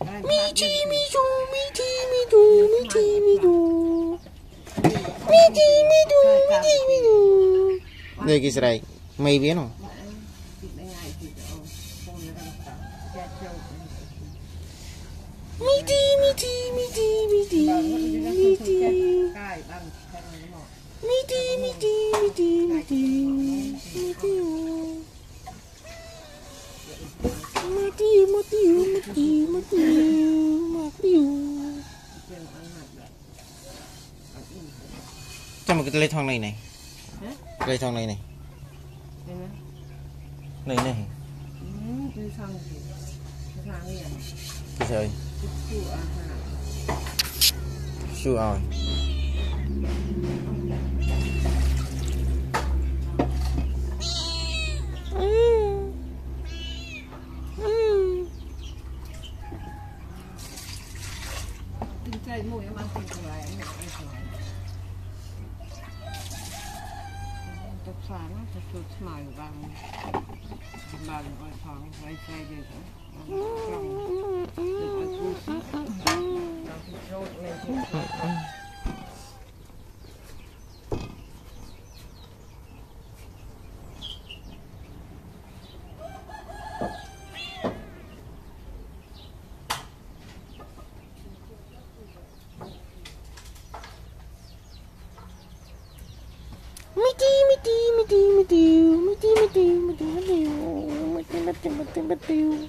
Me tee me do, me tee me do, me tee me do. Me tee me do, me tee me do. Đây cái sợi mây biến không? Me tee me tee me tee me tee me tee. tiêu mất tiêu mất tiêu cho một cái lê thong này này. Lê thong này này. Này này. Cái trời chua rồi. ត្រីមួយបានពីរកន្លែងទៅផ្សារណាទៅជួយស្មៅបានបានអត់ផងហើយត្រីយើងទៅ mất tiêu mất tiêu mất tiêu mất tiêu mất tiêu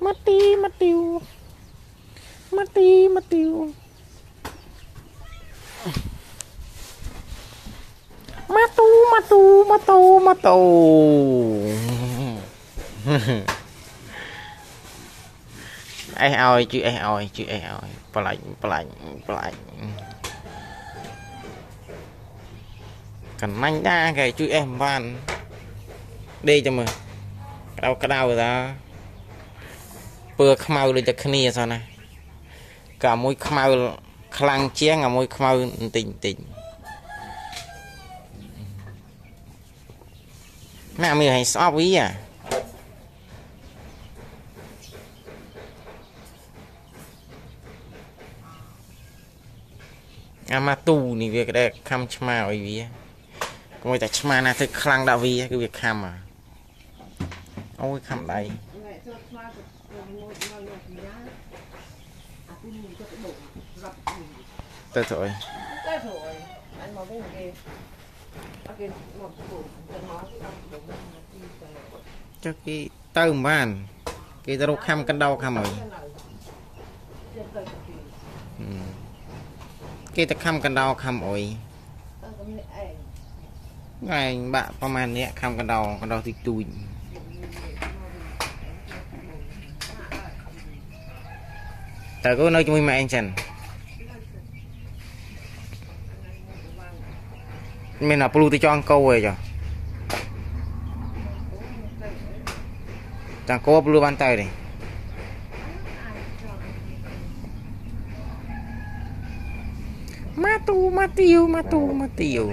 mất tiêu mất tiêu mất tiêu mất tiêu matu matu matu matu ai oi chứ ai oi chứ ai oi plạnh plạnh plạnh cần manh đa cái chứ em van ដែរគេជួយអេសមិនបានដេកចាំមើលក្តៅក្តៅតាពើខ្មៅដូចតែគ្នាសោះណាក៏មួយខ្មៅខ្លាំងជាងអាមួយខ្មៅបន្តិចបន្តិចណាមានឲ្យស្អប់វាអាអាម៉ាទូនេះវាក៏ដែលខំឆ្មាឲ្យវាកុំឲ្យតែឆ្មាណាទៅខ្លាំងដាក់វាគឺវាខំអា អូយខំដៃតើទៅអីតើទៅអីអានមកវិញគេអត់គេមកទៅទៅមកទៅគេទៅមិនបានគេទៅរកខំកណ្ដោខំអីគេទៅខំកណ្ដោខំអុយឯងបាក់ប្រហែលអ្នកខំកណ្ដោកណ្ដោតិចតួច តើគូនៅជាមួយម៉ែឯងចឹងមានអាព្រូទៅចងកោឯងចុះចងកោព្រូបានទៅនេះម៉ាទូម៉ាទៀវម៉ាទូម៉ាទៀវ